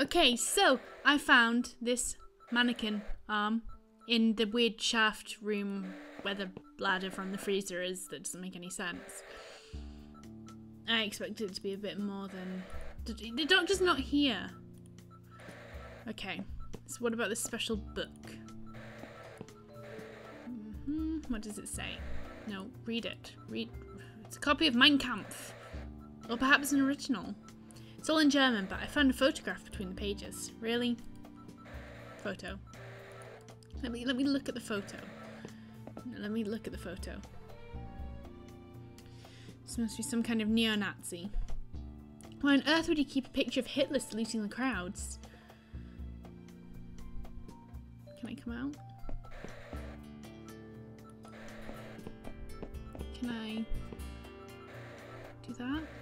Okay, so I found this mannequin arm in the weird shaft room where the ladder from the freezer is that doesn't make any sense. I expected it to be a bit more than. The doctor's not here. Okay, so what about this special book? hmm What does it say? No, read it. Read. It's a copy of Mein Kampf. Or perhaps an original. All in German, but I found a photograph between the pages. Really? Photo. Let me let me look at the photo. Let me look at the photo. This must be some kind of neo-Nazi. Why on earth would he keep a picture of Hitler saluting the crowds? Can I come out? Can I do that?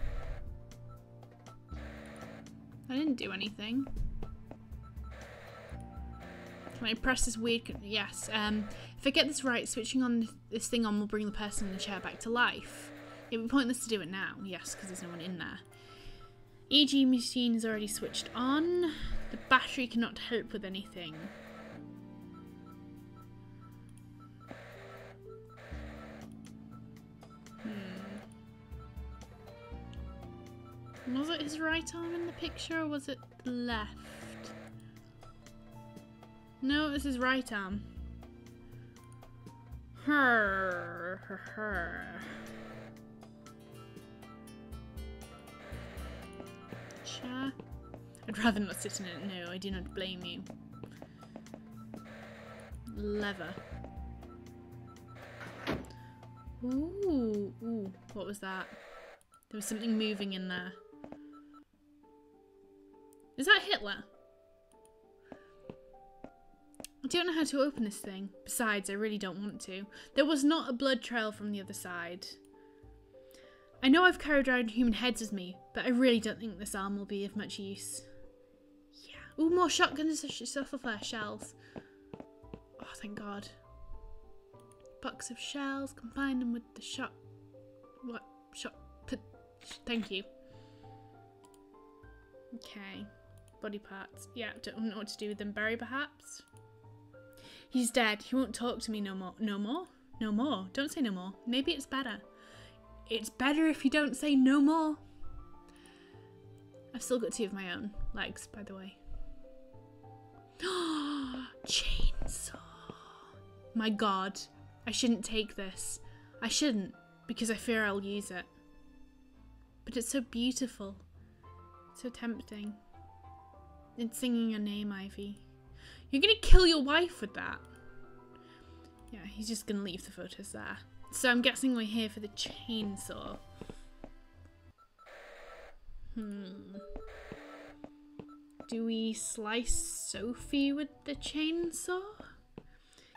I didn't do anything. Can I press this weird... Yes. Um, if I get this right, switching on this thing on will bring the person in the chair back to life. It would be pointless to do it now. Yes, because there's no one in there. EG machine is already switched on. The battery cannot help with anything. His right arm in the picture or was it left? No, it was his right arm. Her, her, her. Chair. I'd rather not sit in it. No, I do not blame you. Lever. Ooh, ooh, what was that? There was something moving in there. Is that Hitler? I don't know how to open this thing. Besides, I really don't want to. There was not a blood trail from the other side. I know I've carried around human heads with me, but I really don't think this arm will be of much use. Yeah. Ooh, more shotguns shotgun flare shells. Oh, thank God. Box of shells, combine them with the shot. What? Shot. Thank you. Okay. Body parts. Yeah, don't know what to do with them. Bury, perhaps? He's dead. He won't talk to me no more. No more? No more. Don't say no more. Maybe it's better. It's better if you don't say no more. I've still got two of my own legs, by the way. Chainsaw. My god. I shouldn't take this. I shouldn't, because I fear I'll use it. But it's so beautiful. So tempting. It's singing your name, Ivy. You're gonna kill your wife with that. Yeah, he's just gonna leave the photos there. So I'm guessing we're here for the chainsaw. Hmm. Do we slice Sophie with the chainsaw?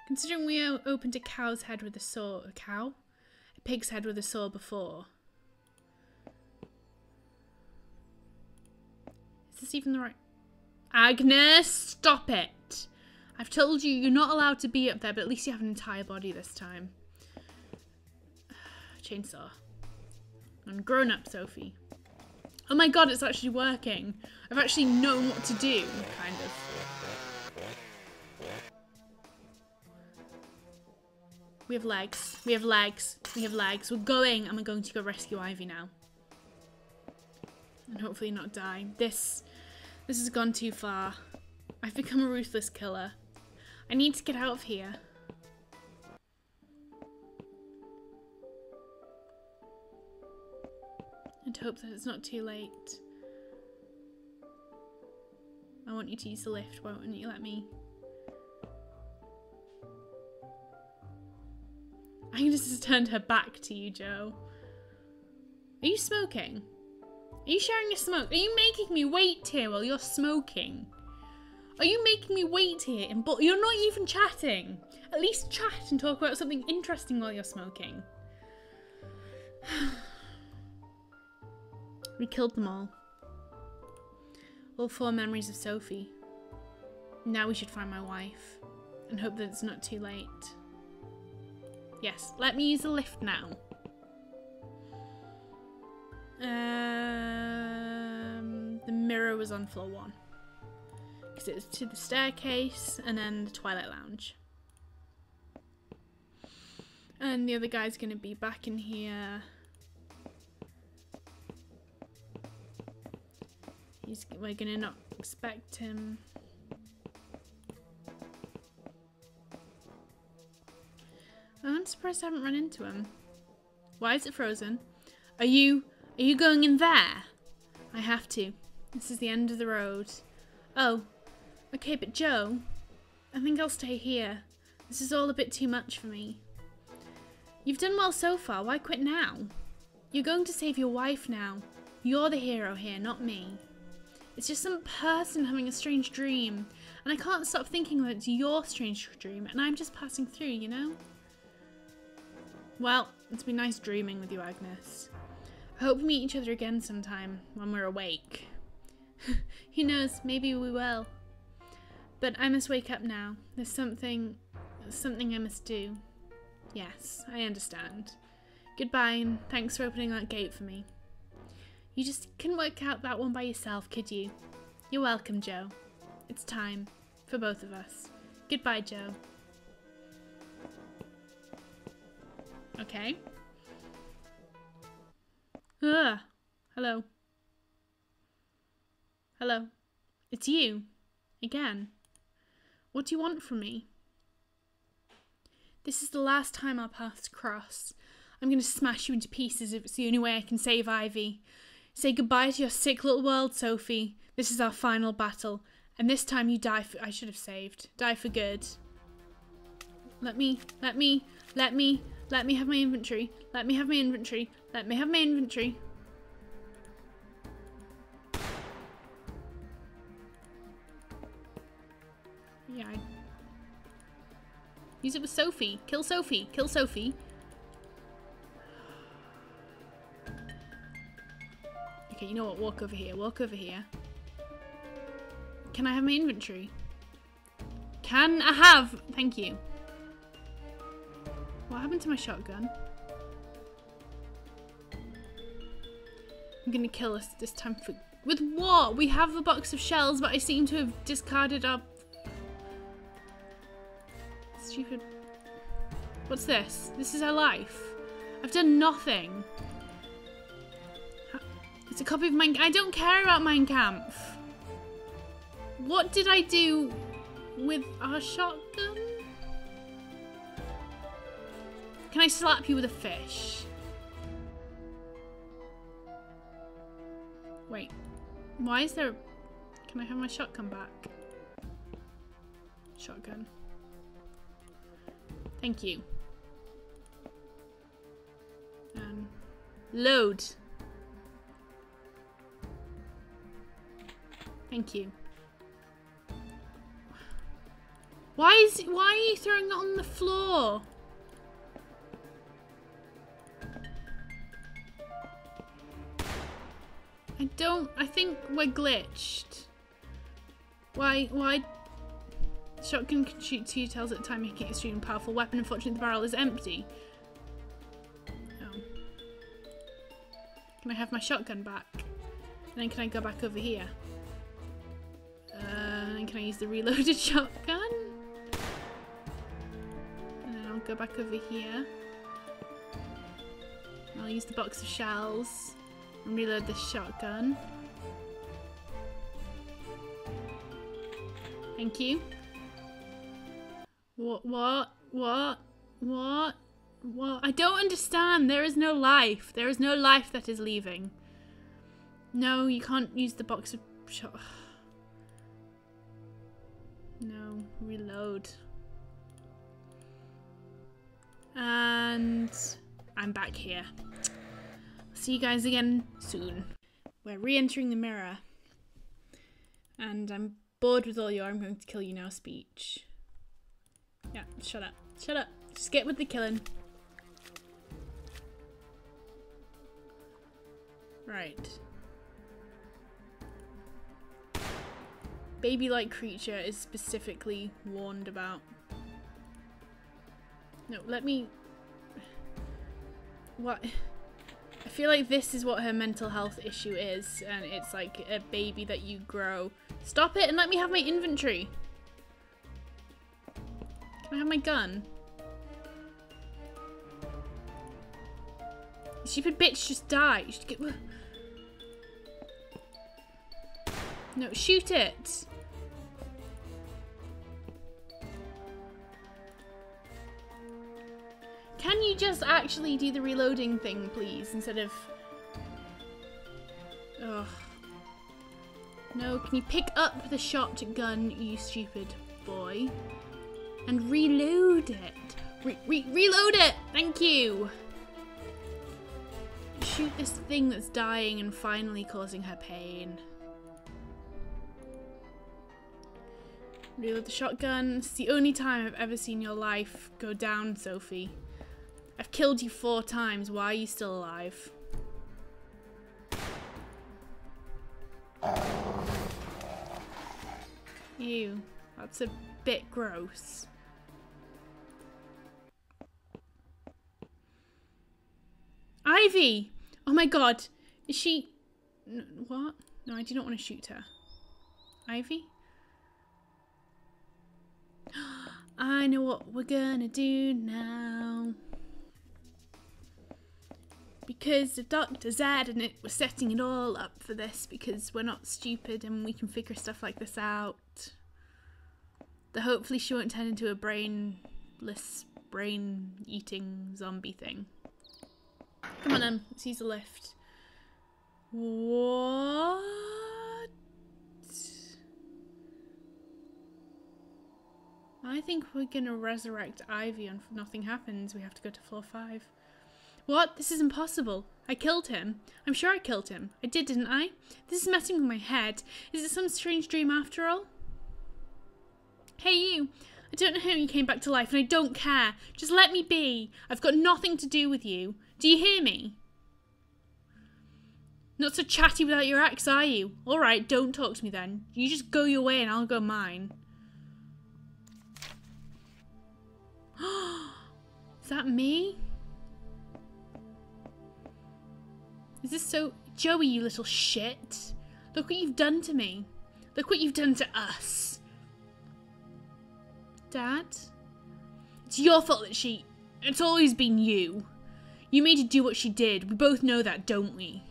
Considering we opened a cow's head with a saw, a cow? A pig's head with a saw before. Is this even the right... Agnes, stop it. I've told you you're not allowed to be up there, but at least you have an entire body this time. Chainsaw. I'm grown up, Sophie. Oh my god, it's actually working. I've actually known what to do, kind of. We have legs. We have legs. We have legs. We're going and we're going to go rescue Ivy now. And hopefully not die. This this has gone too far. I've become a ruthless killer. I need to get out of here. And hope that it's not too late. I want you to use the lift, won't you let me? I just turned her back to you, Joe. Are you smoking? Are you sharing your smoke? Are you making me wait here while you're smoking? Are you making me wait here and but you're not even chatting? At least chat and talk about something interesting while you're smoking. we killed them all. All four memories of Sophie. Now we should find my wife and hope that it's not too late. Yes, let me use the lift now. Um, the mirror was on floor one. Because it's to the staircase and then the Twilight Lounge. And the other guy's going to be back in here. He's, we're going to not expect him. I'm surprised I haven't run into him. Why is it frozen? Are you are you going in there? I have to. This is the end of the road. Oh. Okay, but Joe, I think I'll stay here. This is all a bit too much for me. You've done well so far. Why quit now? You're going to save your wife now. You're the hero here, not me. It's just some person having a strange dream. And I can't stop thinking that it's your strange dream and I'm just passing through, you know? Well, it's been nice dreaming with you, Agnes. Hope we meet each other again sometime when we're awake. Who knows, maybe we will. But I must wake up now. There's something something I must do. Yes, I understand. Goodbye and thanks for opening that gate for me. You just couldn't work out that one by yourself, could you? You're welcome, Joe. It's time for both of us. Goodbye, Joe. Okay. Ugh. Hello. Hello. It's you. Again. What do you want from me? This is the last time our paths cross. I'm going to smash you into pieces if it's the only way I can save Ivy. Say goodbye to your sick little world, Sophie. This is our final battle. And this time you die for- I should have saved. Die for good. Let me, let me, let me, let me have my inventory. Let me have my inventory. Let me have my inventory. Yeah. Use it with Sophie. Kill Sophie. Kill Sophie. Okay, you know what? Walk over here. Walk over here. Can I have my inventory? Can I have? Thank you. What happened to my shotgun? I'm gonna kill us this time for- With what? We have a box of shells, but I seem to have discarded our... Stupid... What's this? This is our life. I've done nothing. It's a copy of Mein... I don't care about Mein Kampf. What did I do with our shotgun? Can I slap you with a fish? Wait. Why is there... Can I have my shotgun back? Shotgun. Thank you. Um, load. Thank you. Why is why are you throwing it on the floor? Don't... I think we're glitched. Why... Why... Shotgun can shoot two tails at a time, making it extremely powerful weapon. Unfortunately, the barrel is empty. Oh. Can I have my shotgun back? And then can I go back over here? Uh, and can I use the reloaded shotgun? And then I'll go back over here. I'll use the box of shells reload the shotgun. Thank you. What, what, what, what, what? I don't understand. There is no life. There is no life that is leaving. No, you can't use the box of shot. No, reload. And I'm back here. See you guys again soon. We're re-entering the mirror. And I'm bored with all your I'm going to kill you now speech. Yeah, shut up. Shut up. Just get with the killing. Right. Baby-like creature is specifically warned about. No, let me... What? I feel like this is what her mental health issue is, and it's like a baby that you grow. Stop it and let me have my inventory. Can I have my gun? Stupid bitch, just die. You should get. No, shoot it. You just actually do the reloading thing, please, instead of... Ugh. No, can you pick up the shotgun, you stupid boy? And reload it. Re re reload it! Thank you! Shoot this thing that's dying and finally causing her pain. Reload the shotgun. It's the only time I've ever seen your life go down, Sophie. I've killed you four times. Why are you still alive? Ew. That's a bit gross. Ivy! Oh my god. Is she... what? No, I do not want to shoot her. Ivy? I know what we're gonna do now. Because the doctor said and it was setting it all up for this because we're not stupid and we can figure stuff like this out. That hopefully she won't turn into a brainless, brain eating zombie thing. Come on then, let's use the lift. What? I think we're gonna resurrect Ivy and if nothing happens. We have to go to floor five. What? This is impossible. I killed him. I'm sure I killed him. I did, didn't I? This is messing with my head. Is it some strange dream after all? Hey you! I don't know how you came back to life and I don't care. Just let me be. I've got nothing to do with you. Do you hear me? Not so chatty without your axe, are you? Alright, don't talk to me then. You just go your way and I'll go mine. Is that me? Is this so... Joey, you little shit. Look what you've done to me. Look what you've done to us. Dad? It's your fault that she... It's always been you. You made her do what she did. We both know that, don't we?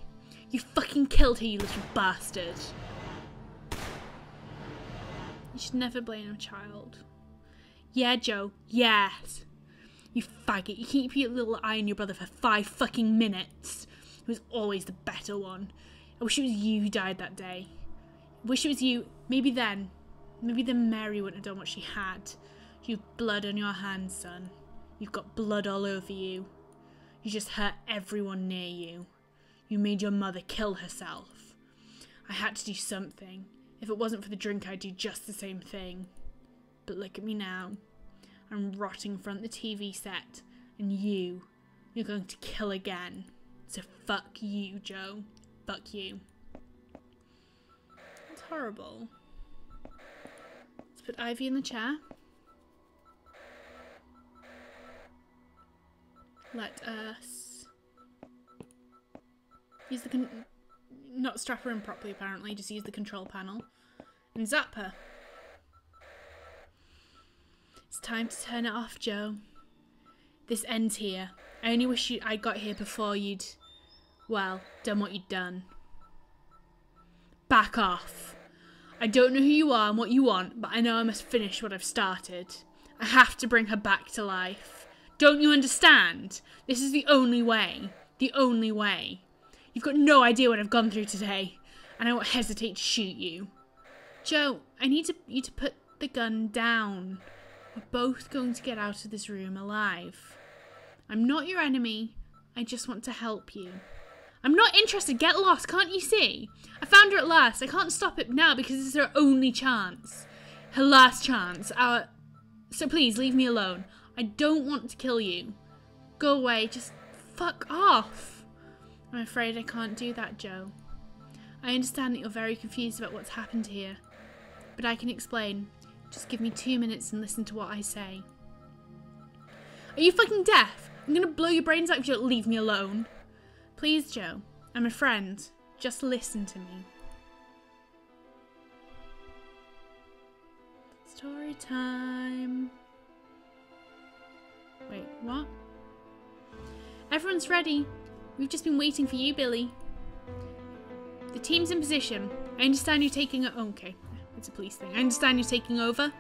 You fucking killed her, you little bastard. You should never blame a child. Yeah, Joe. Yes. You faggot. You keep your little eye on your brother for five fucking minutes. He was always the better one. I wish it was you who died that day. I wish it was you. Maybe then. Maybe then Mary wouldn't have done what she had. You've blood on your hands, son. You've got blood all over you. You just hurt everyone near you. You made your mother kill herself. I had to do something. If it wasn't for the drink, I'd do just the same thing. But look at me now. I'm rotting in front of the TV set, and you, you're going to kill again. So fuck you, Joe. Fuck you. It's horrible. Let's put Ivy in the chair. Let us use the con not strap her in properly apparently, just use the control panel and zap her. It's time to turn it off, Joe. This ends here. I only wish you I got here before you'd, well, done what you'd done. Back off. I don't know who you are and what you want, but I know I must finish what I've started. I have to bring her back to life. Don't you understand? This is the only way. The only way. You've got no idea what I've gone through today, and I won't hesitate to shoot you. Joe, I need to, you to put the gun down. We're both going to get out of this room alive. I'm not your enemy. I just want to help you. I'm not interested. Get lost. Can't you see? I found her at last. I can't stop it now because this is her only chance. Her last chance. Our... So please, leave me alone. I don't want to kill you. Go away. Just fuck off. I'm afraid I can't do that, Joe. I understand that you're very confused about what's happened here. But I can explain. Just give me two minutes and listen to what I say. Are you fucking deaf? I'm gonna blow your brains out if you don't leave me alone. Please, Joe. I'm a friend. Just listen to me. Story time. Wait, what? Everyone's ready. We've just been waiting for you, Billy. The team's in position. I understand you're taking a- oh, okay, it's a police thing. I understand you're taking over.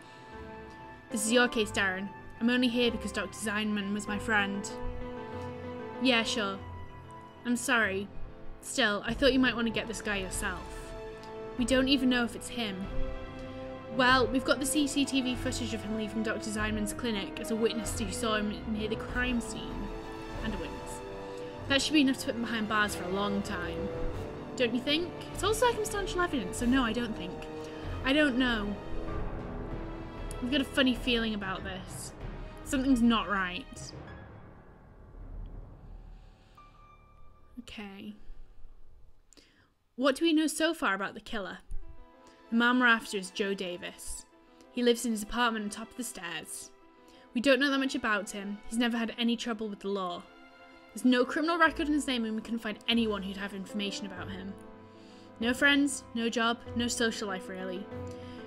This is your case, Darren. I'm only here because Dr. Zineman was my friend. Yeah, sure. I'm sorry. Still, I thought you might want to get this guy yourself. We don't even know if it's him. Well, we've got the CCTV footage of him leaving Dr. Zineman's clinic as a witness who saw him near the crime scene. And a witness. That should be enough to put him behind bars for a long time. Don't you think? It's all circumstantial evidence, so no, I don't think. I don't know. I've got a funny feeling about this. Something's not right. Okay. What do we know so far about the killer? The man we're after is Joe Davis. He lives in his apartment on top of the stairs. We don't know that much about him. He's never had any trouble with the law. There's no criminal record in his name and we couldn't find anyone who'd have information about him. No friends, no job, no social life really.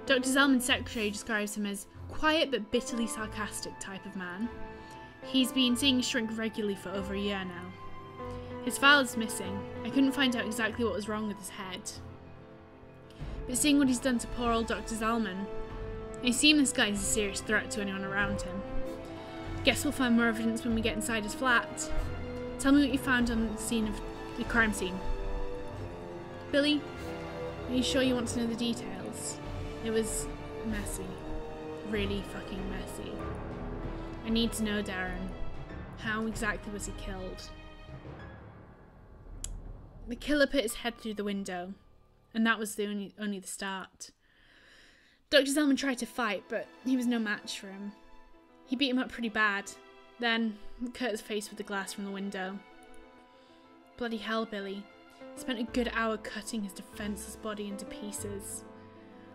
Dr. Zellman's secretary describes him as quiet but bitterly sarcastic type of man. He's been seeing shrink regularly for over a year now. His file is missing. I couldn't find out exactly what was wrong with his head. But seeing what he's done to poor old Dr. Zalman, I assume this guy is a serious threat to anyone around him. Guess we'll find more evidence when we get inside his flat. Tell me what you found on the scene of the crime scene. Billy, are you sure you want to know the details? It was messy. Really fucking messy. I need to know, Darren. How exactly was he killed? The killer put his head through the window, and that was the only, only the start. Dr. Zellman tried to fight, but he was no match for him. He beat him up pretty bad, then cut his face with the glass from the window. Bloody hell, Billy. He spent a good hour cutting his defenseless body into pieces.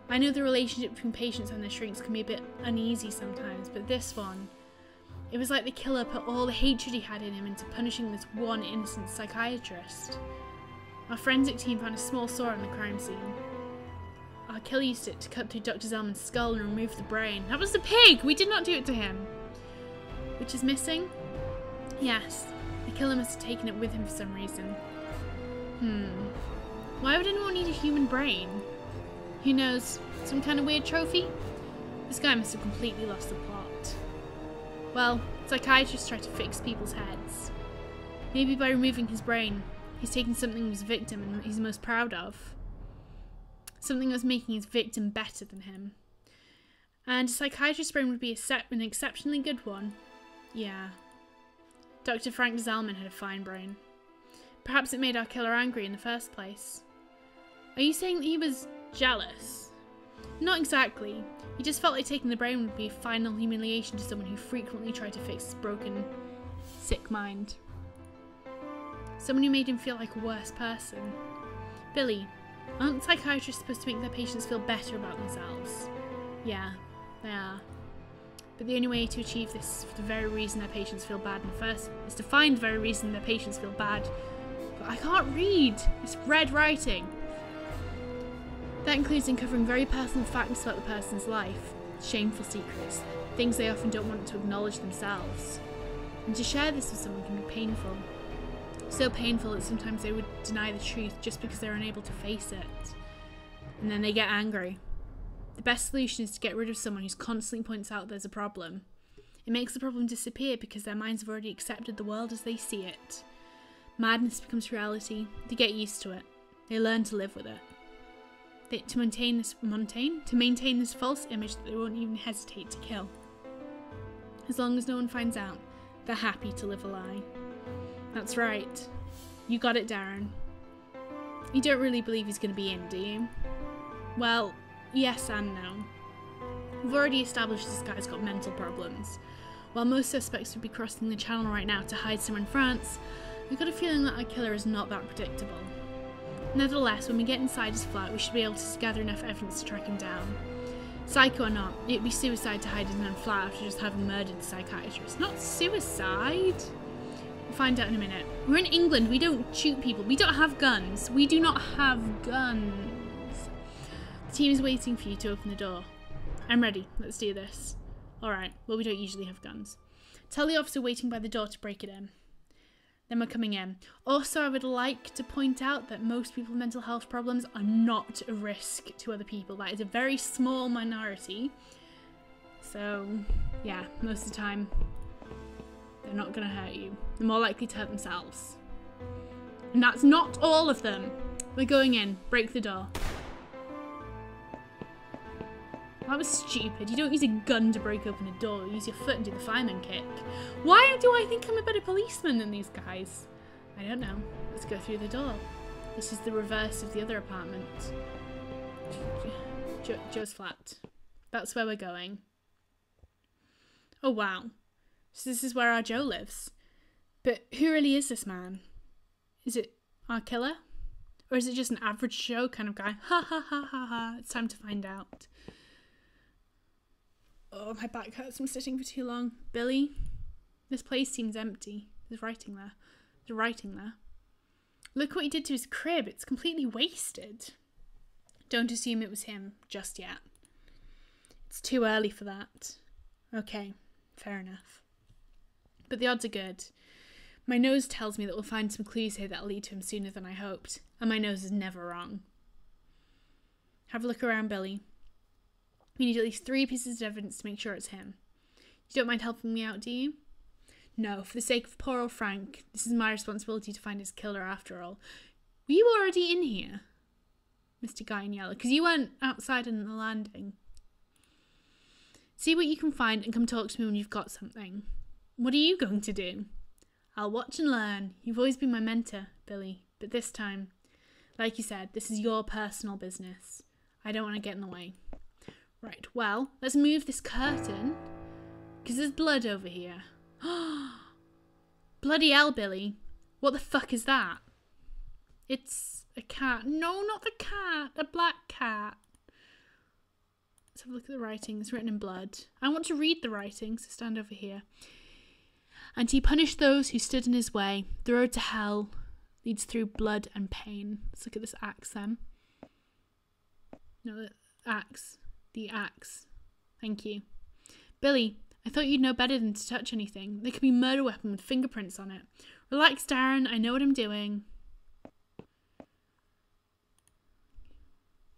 I know the relationship between patients and their shrinks can be a bit uneasy sometimes, but this one, it was like the killer put all the hatred he had in him into punishing this one innocent psychiatrist. Our forensic team found a small saw on the crime scene. Our killer used it to cut through Dr. Zellman's skull and remove the brain. That was the pig! We did not do it to him! Which is missing? Yes. The killer must have taken it with him for some reason. Hmm. Why would anyone need a human brain? Who knows? Some kind of weird trophy? This guy must have completely lost the plot. Well, psychiatrists try to fix people's heads. Maybe by removing his brain, He's taken something his victim and he's most proud of. Something that's making his victim better than him. And a psychiatrist's brain would be an exceptionally good one. Yeah. Dr. Frank Zalman had a fine brain. Perhaps it made our killer angry in the first place. Are you saying that he was jealous? Not exactly. He just felt like taking the brain would be a final humiliation to someone who frequently tried to fix his broken, sick mind. Someone who made him feel like a worse person. Billy, aren't psychiatrists supposed to make their patients feel better about themselves? Yeah, they are. But the only way to achieve this for the very reason their patients feel bad in the first is to find the very reason their patients feel bad. But I can't read. It's red writing. That includes uncovering very personal facts about the person's life, shameful secrets, things they often don't want to acknowledge themselves. And to share this with someone can be painful so painful that sometimes they would deny the truth just because they're unable to face it. And then they get angry. The best solution is to get rid of someone who constantly points out there's a problem. It makes the problem disappear because their minds have already accepted the world as they see it. Madness becomes reality. They get used to it. They learn to live with it. They, to maintain this maintain to maintain this false image that they won't even hesitate to kill. As long as no one finds out, they're happy to live a lie. That's right. You got it, Darren. You don't really believe he's going to be in, do you? Well, yes and no. We've already established this guy's got mental problems. While most suspects would be crossing the channel right now to hide somewhere in France, we've got a feeling that our killer is not that predictable. Nevertheless, when we get inside his flat, we should be able to gather enough evidence to track him down. Psycho or not, it'd be suicide to hide in own flat after just having murdered the psychiatrist. Not suicide! Find out in a minute. We're in England. We don't shoot people. We don't have guns. We do not have guns. The team is waiting for you to open the door. I'm ready. Let's do this. Alright. Well, we don't usually have guns. Tell the officer waiting by the door to break it in. Then we're coming in. Also, I would like to point out that most people with mental health problems are not a risk to other people. That is a very small minority. So, yeah, most of the time, they're not going to hurt you. They're more likely to hurt themselves. And that's not all of them. We're going in. Break the door. That was stupid. You don't use a gun to break open a door. You use your foot and do the fireman kick. Why do I think I'm a better policeman than these guys? I don't know. Let's go through the door. This is the reverse of the other apartment. Jo Joe's flat. That's where we're going. Oh, wow. So this is where our Joe lives. But who really is this man? Is it our killer? Or is it just an average Joe kind of guy? Ha ha ha ha ha. It's time to find out. Oh, my back hurts from sitting for too long. Billy, this place seems empty. There's writing there. There's writing there. Look what he did to his crib. It's completely wasted. Don't assume it was him just yet. It's too early for that. Okay, fair enough. But the odds are good. My nose tells me that we'll find some clues here that'll lead to him sooner than I hoped, and my nose is never wrong. Have a look around, Billy. We need at least three pieces of evidence to make sure it's him. You don't mind helping me out, do you? No, for the sake of poor old Frank, this is my responsibility to find his killer after all. Were you already in here? Mr. Guy in Yellow, because you weren't outside on the landing. See what you can find and come talk to me when you've got something. What are you going to do? I'll watch and learn. You've always been my mentor, Billy, but this time, like you said, this is your personal business. I don't want to get in the way. Right, well, let's move this curtain. Because there's blood over here. Bloody hell, Billy. What the fuck is that? It's a cat. No, not the cat. A black cat. Let's have a look at the writing. It's written in blood. I want to read the writing, so stand over here. And he punished those who stood in his way. The road to hell leads through blood and pain. Let's look at this axe then. No, the axe the axe. Thank you. Billy, I thought you'd know better than to touch anything. There could be murder weapon with fingerprints on it. Relax, Darren. I know what I'm doing.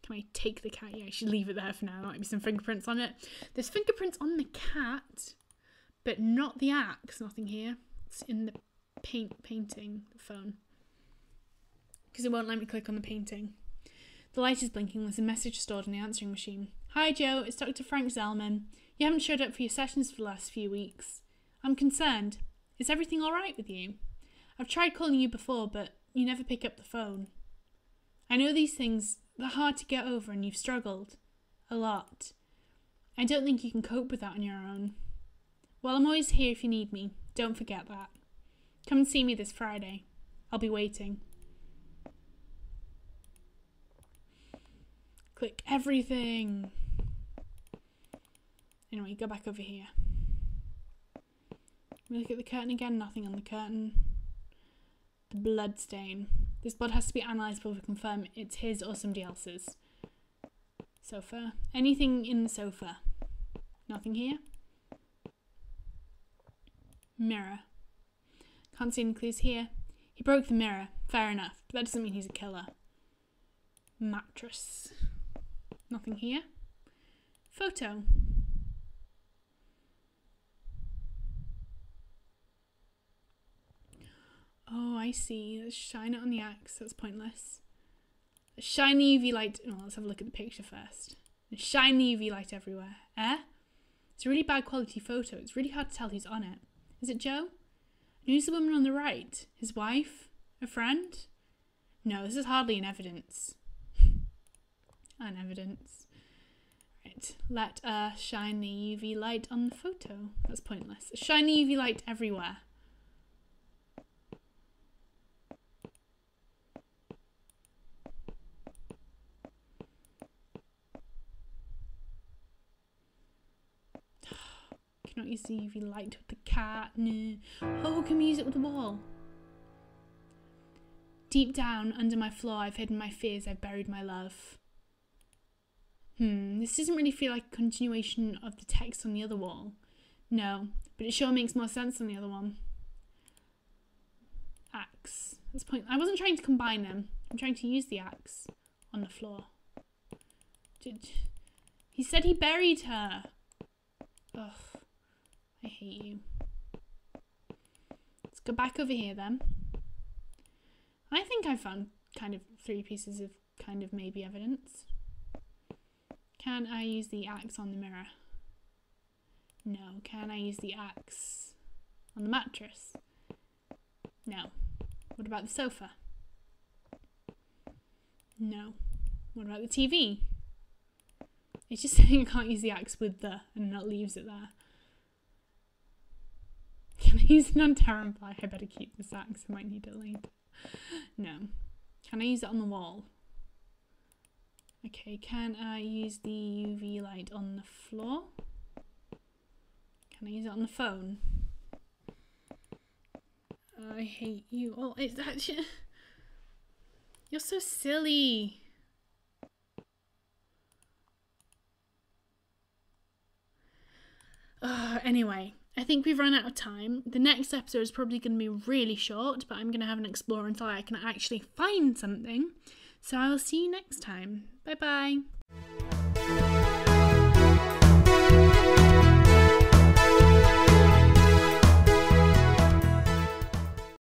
Can I take the cat? Yeah, I should leave it there for now. There might be some fingerprints on it. There's fingerprints on the cat, but not the axe. Nothing here. It's in the paint painting, the phone. Because it won't let me click on the painting. The light is blinking. There's a message stored in the answering machine. Hi, Joe. It's Dr. Frank Zellman. You haven't showed up for your sessions for the last few weeks. I'm concerned. Is everything all right with you? I've tried calling you before, but you never pick up the phone. I know these things, they're hard to get over, and you've struggled. A lot. I don't think you can cope with that on your own. Well, I'm always here if you need me. Don't forget that. Come and see me this Friday. I'll be waiting. Click everything. Anyway, go back over here. Look at the curtain again, nothing on the curtain. The blood stain. This blood has to be analysed before we confirm it's his or somebody else's. Sofa. Anything in the sofa? Nothing here? Mirror. Can't see any clues here. He broke the mirror. Fair enough, but that doesn't mean he's a killer. Mattress. Nothing here. Photo. Oh, I see. Let's shine it on the axe. That's pointless. A shiny UV light. Oh, let's have a look at the picture first. A shiny UV light everywhere. Eh? It's a really bad quality photo. It's really hard to tell who's on it. Is it Joe? And who's the woman on the right? His wife? A friend? No, this is hardly an evidence an evidence. Right, let a the UV light on the photo. That's pointless. Shine the UV light everywhere. Can Cannot use the UV light with the cat. No. Oh, can we use it with the wall? Deep down under my floor, I've hidden my fears. I've buried my love. Hmm, this doesn't really feel like a continuation of the text on the other wall. No, but it sure makes more sense than the other one. Axe. That's point. I wasn't trying to combine them. I'm trying to use the axe on the floor. Did he said he buried her? Ugh, I hate you. Let's go back over here then. I think I found kind of three pieces of kind of maybe evidence. Can I use the axe on the mirror? No. Can I use the axe on the mattress? No. What about the sofa? No. What about the TV? It's just saying I can't use the axe with the, and that leaves it there. Can I use it on Terran Terranfly? I better keep this axe, I might need it later. No. Can I use it on the wall? Okay, can I use the UV light on the floor? Can I use it on the phone? I hate you. Oh, is that you? You're so silly. Uh, anyway, I think we've run out of time. The next episode is probably going to be really short, but I'm going to have an explore until I can actually find something. So I will see you next time. Bye bye.